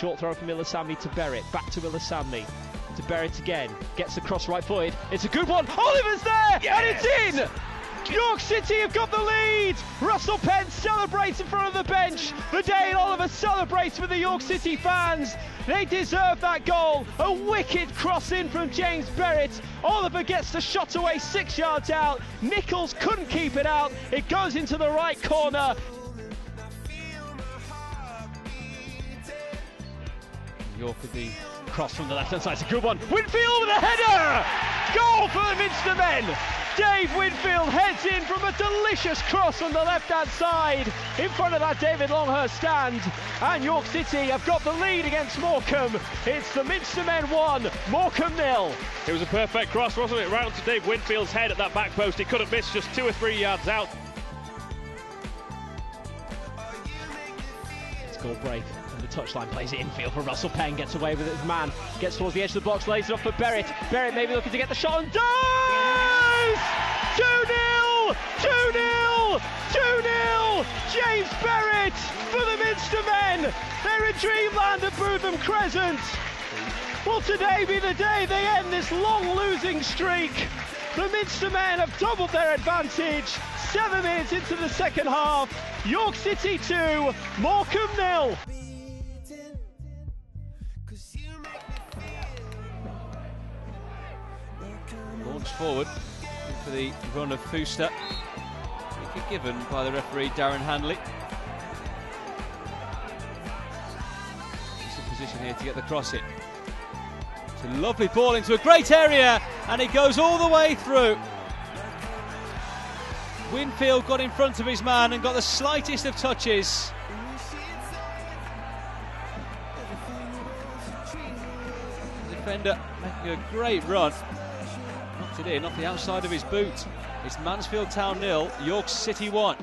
Short throw from Ilesanmi to Berrett. Back to Ilesanmi. To Berrett again. Gets across right footed. It's a good one. Oliver's there! And it's in! York City have got the lead. Russell Penn celebrates in front of the bench. Vadaine Oliver celebrates with the York City fans. They deserve that goal. A wicked cross in from James Berrett. Oliver gets the shot away six yards out. Nichols couldn't keep it out. It goes into the right corner. York with the cross from the left hand side. It's a good one. Winfield with a header! Goal for the Minster men! Dave Winfield heads in from a delicious cross from the left hand side in front of that David Longhurst stand. And York City have got the lead against Morecambe. It's the Minster men 1, Morecambe nil. It was a perfect cross, wasn't it? Round to Dave Winfield's head at that back post. He couldn't miss just two or three yards out. Goal break. And the touchline plays it infield for Russell Penn. Gets away with it. His man gets towards the edge of the box, lays it off for Berrett. Berrett maybe looking to get the shot and does! 2 0! 2 0! 2 0! James Berrett for the Minster men! They're in dreamland at Bootham Crescent! Will today be the day they end this long losing streak? The Minster men have doubled their advantage. Seven minutes into the second half. York City 2, Morecambe nil. Launched forward for the run of Fuster. Given by the referee Darren Handley. He's in position here to get the cross in. It's a lovely ball into a great area and it goes all the way through. Winfield got in front of his man and got the slightest of touches. Defender making a great run. Knocked it in off the outside of his boot. It's Mansfield Town nil, York City 1.